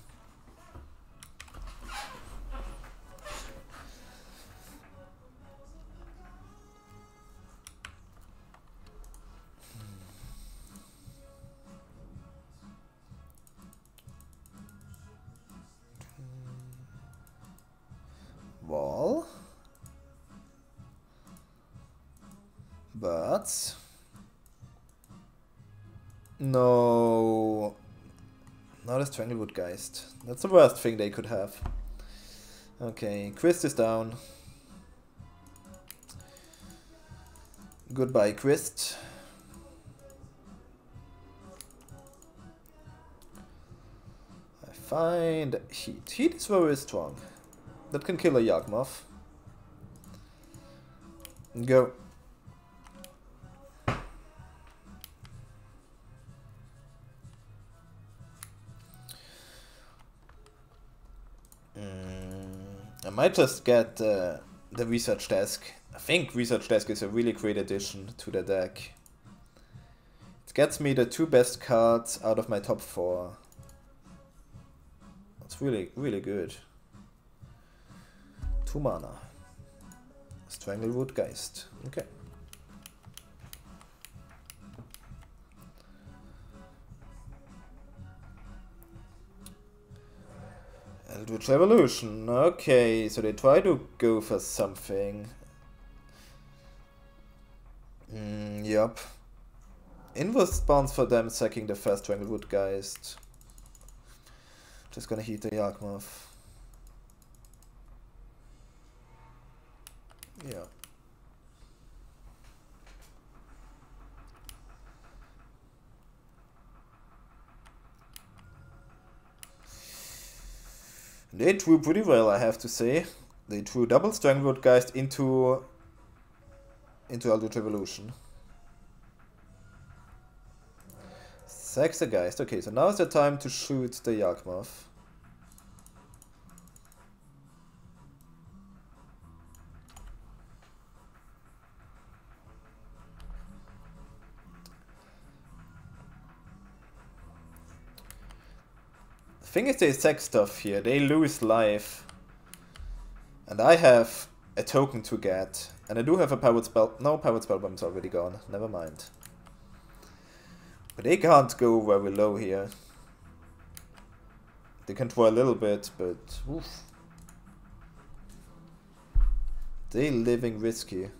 Not a Stranglewood Geist. That's the worst thing they could have. Okay, Grist is down. Goodbye, Grist. I find Heat. Heat is very strong. That can kill a Yawgmoth. Go. Might just get uh, the research desk. I think research desk is a really great addition to the deck. It gets me the two best cards out of my top four. It's really, really good. Two mana. Stranglewood Geist. Okay. Eldritch Evolution. Okay, so they try to go for something. Mm, yep. Inverse for them sacking the first Stranglewood Geist. Just gonna heat the Yawgmoth. Yeah. They drew pretty well, I have to say. They drew double Stranglewood Geist into into Eldritch Evolution. Sacks the Geist. Okay, so now is the time to shoot the Yawgmoth. Thing is they sack stuff here, they lose life. And I have a token to get. And I do have a powered spell. No, Pyrite Spellbomb's already gone. Never mind. But they can't go very low here. They can draw a little bit, but oof. They living risky.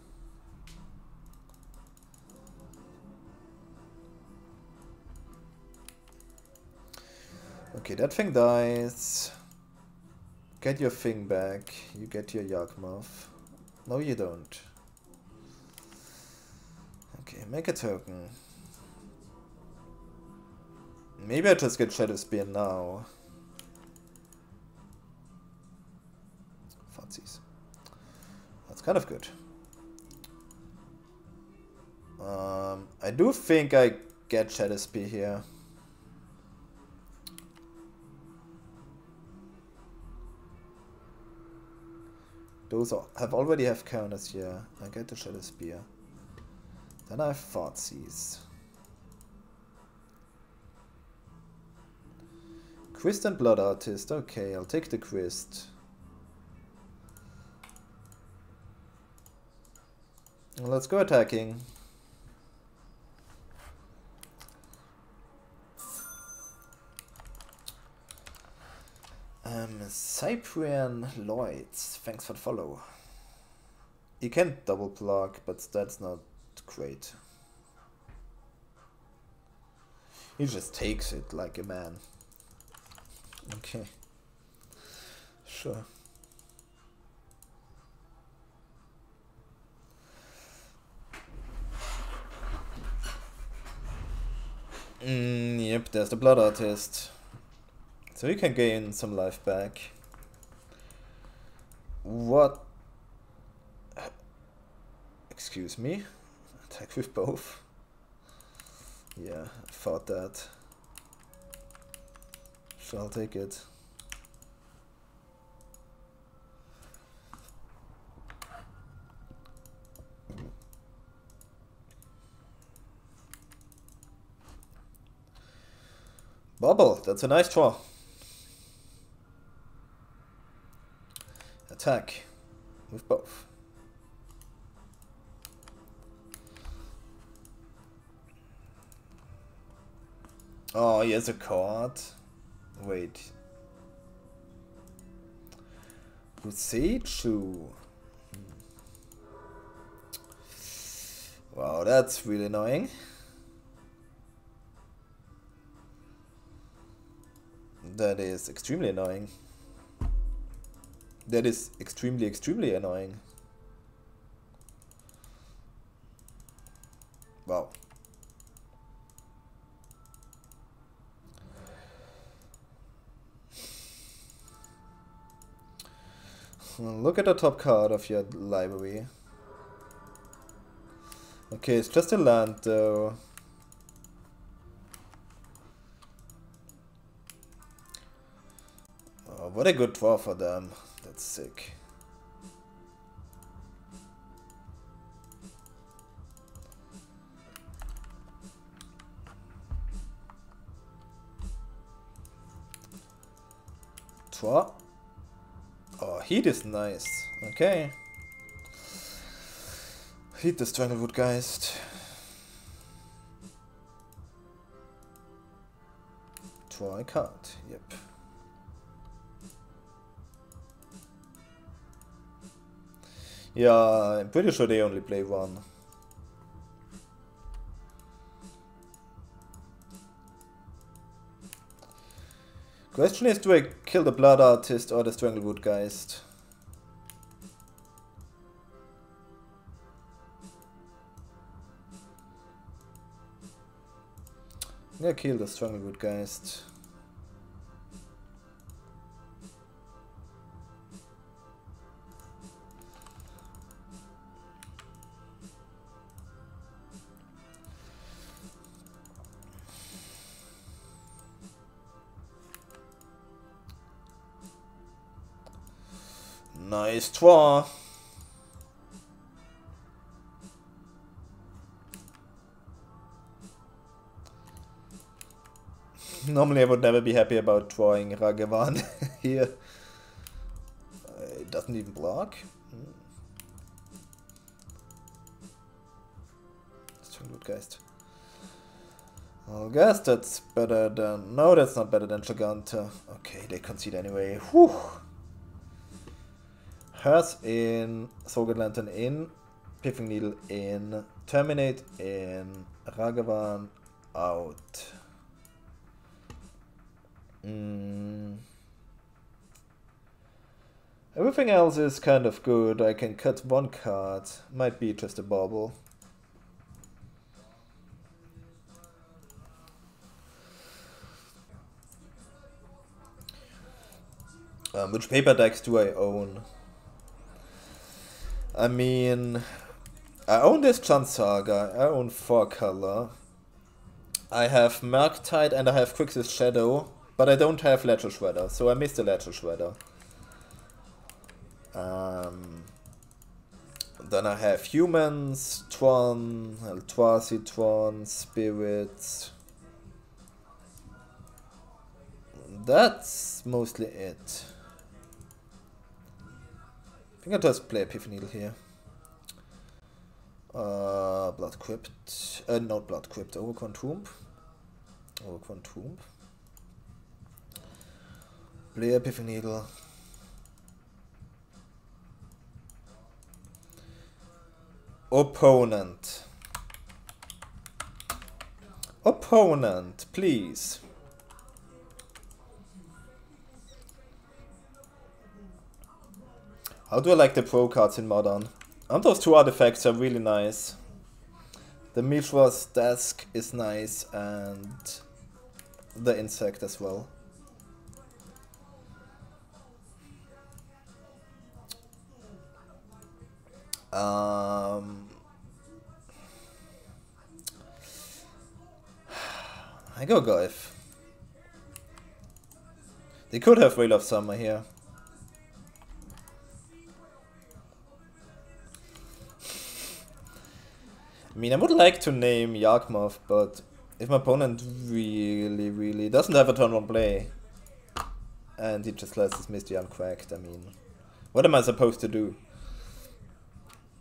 Okay, that thing dies. Get your thing back. You get your Yawgmoth. No, you don't. Okay, make a token. Maybe I just get Shadowspear now. Fuzzies. That's kind of good. Um, I do think I get Shadowspear here. Those have already have counters here. I get the Shadowspear. Then I have Thoughtseize. Quist and Blood Artist. Okay, I'll take the Quist. Let's go attacking. Um, Cyprian Lloyd, thanks for the follow. You can double block, but that's not great. He just takes it like a man. Okay. Sure. Mm, yep, there's the blood artist. So you can gain some life back. What? Excuse me? Attack with both? Yeah, I thought that. So I'll take it. Bauble, that's a nice draw. Attack with both. Oh, he has a card. Wait. Boseiju. Hmm. Wow, that's really annoying. That is extremely annoying. That is extremely, extremely annoying. Wow. Look at the top card of your library. Okay, it's just a land though. Oh, what a good draw for them. That's sick. Draw. Oh, heat is nice. Okay. Heat the Stranglewood Geist. Draw a card. Yeah, I'm pretty sure they only play one. Question is, do I kill the Blood Artist or the Stranglewood Geist? Yeah, kill the Stranglewood Geist. Nice. Normally I would never be happy about drawing Ragavan here. It doesn't even block. Hmm. Strongwood Geist. I guess that's better than... No, that's not better than Giganta. Okay, they concede anyway. Whew. Hearth in, Soul-Guide Lantern in, Pithing Needle in, Terminate in, Ragavan out. Mm. Everything else is kind of good. I can cut one card. Might be just a Bauble. Um, which paper decks do I own? I mean, I own this Jund Saga, I own 4 color. I have Murktide and I have Grixis Shadow, but I don't have Ledger Shredder, so I missed the Ledger Shredder. Um, then I have Humans, Tron, Eldrazi Tron, Spirits. That's mostly it. I think I'll just play Epiphany here. Uh, Blood Crypt. Uh, not Blood Crypt, Overgrown Tomb. Overgrown Tomb. Play Epiphany. Opponent. Opponent, please. How do I like the pro cards in Modern? And those two artifacts are really nice. The Mishra's desk is nice and the insect as well. Um, I go Goyf. They could have Veil of Summer here. I mean, I would like to name Yawgmoth, but if my opponent really, really doesn't have a turn one play, and he just lets his Misty uncracked, I mean, what am I supposed to do?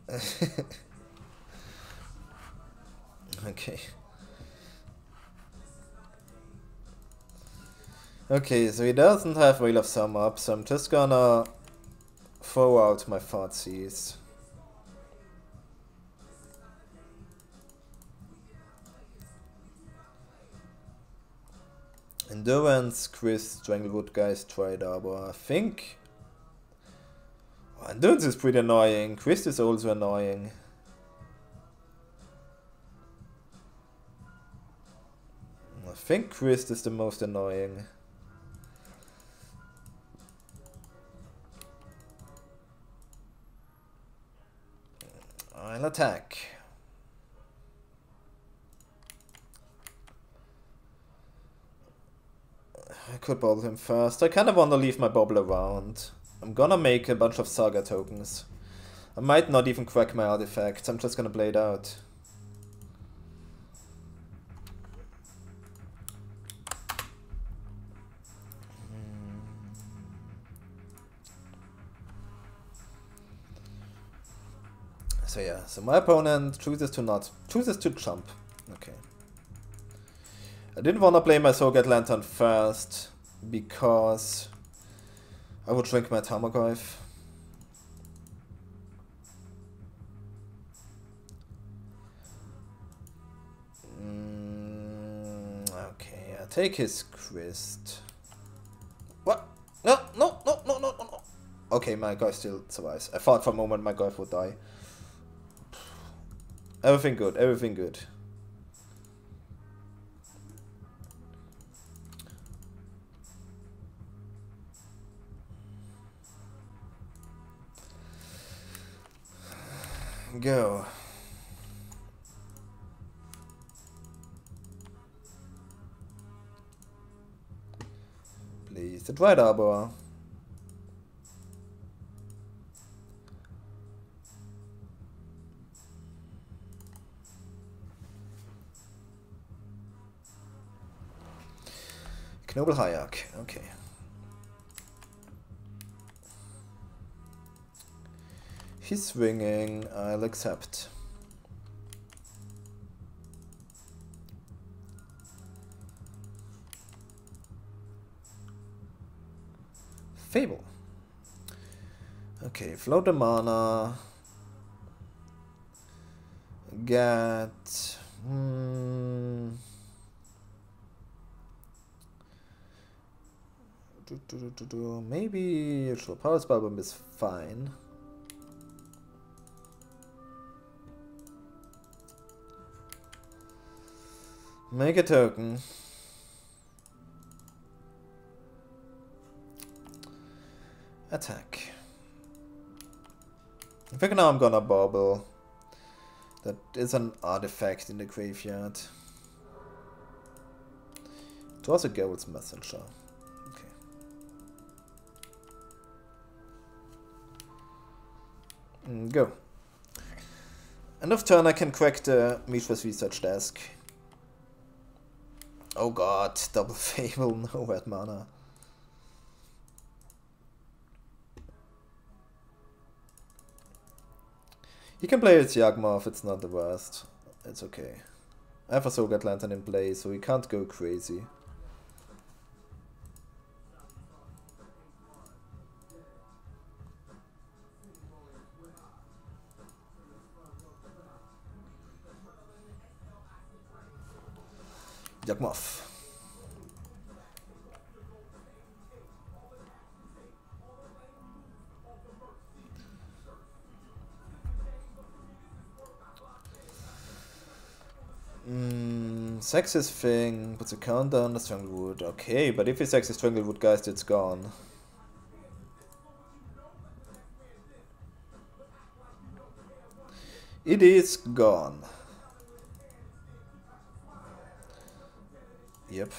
okay. Okay, so he doesn't have Veil of Summer up, so I'm just gonna throw out my Thoughtseize. Endurance, Chris, Stranglewood guys, Dryad Arbor. I think... Oh, Endurance is pretty annoying. Chris is also annoying. I think Chris is the most annoying. I'll attack. Could Bauble him first. I kind of want to leave my Bauble around. I'm gonna make a bunch of Saga tokens. I might not even crack my artifacts. I'm just gonna play it out. Hmm. So yeah, so my opponent chooses to not, chooses to jump. Okay. I didn't want to play my Soul-Guide Lantern first because I would drink my Tarmogoyf. Mm, okay, I take his Crist. What? No, no, no, no, no, no. Okay, my guy still survives. I thought for a moment my guy would die. Everything good, everything good. Go. Please, the Arbor. Noble Hierarch, okay. He's swinging, I'll accept. Fable. Okay, float the mana. Get... Hmm, maybe sure, Pyrite Spellbomb is fine. Make a token. Attack. I think now I'm gonna Bauble. That is an artifact in the graveyard. It was a Geralf's Messenger. Okay. Mm, go. End of turn I can crack the Mishra's research desk. Oh god, double fable, no red mana. He can play with Yawgmoth, it's not the worst. It's okay. I have a Soul-Guide Lantern in play, so he can't go crazy. Yawgmoth. Mm, sexist thing, puts a counter on the Stranglewood. Okay, but if it's sexist Stranglewood, guys, it's gone. It is gone. Yep.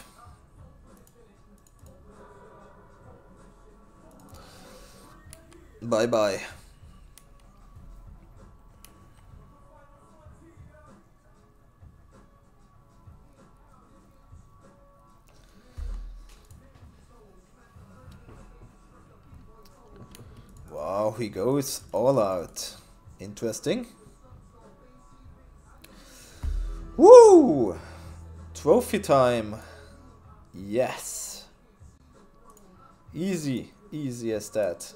Bye bye. Wow, he goes all out. Interesting. Woo! Trophy time. Yes. Easy. Easy as that.